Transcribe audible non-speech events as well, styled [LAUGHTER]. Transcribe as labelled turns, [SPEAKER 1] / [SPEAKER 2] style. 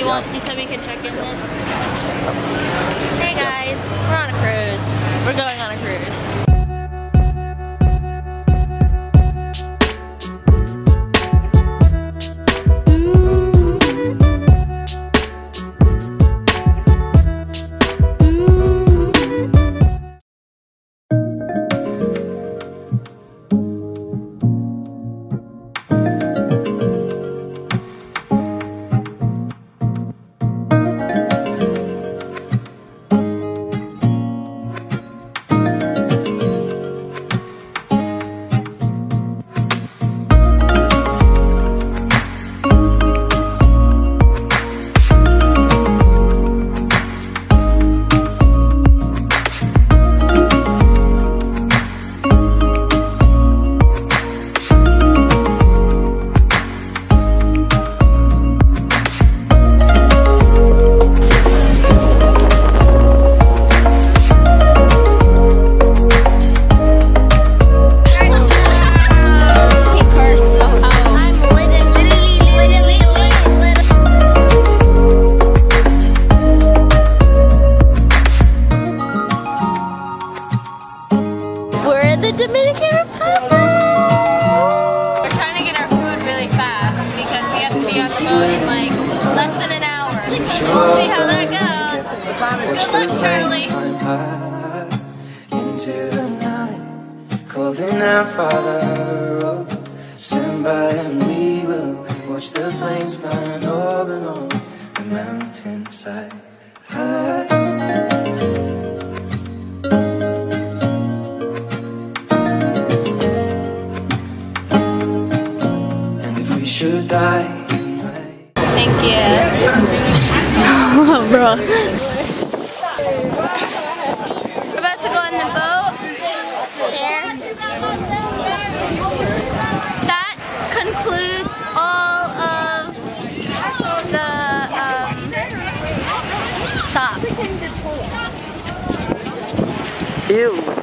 [SPEAKER 1] He wants. He said we can check in. Hey guys, we're on the Dominican Republic. We're trying to get our food really fast because we have to be on the boat in like less than an hour. We'll see how that goes. Good luck, Charlie.
[SPEAKER 2] Into the night, calling out Father, oh, stand by and we will watch the flames burn over on the mountainside. Should die tonight.
[SPEAKER 1] Thank you. [LAUGHS] Bro. We're about to go in the boat. There. That concludes all of the um, stops.
[SPEAKER 2] Ew.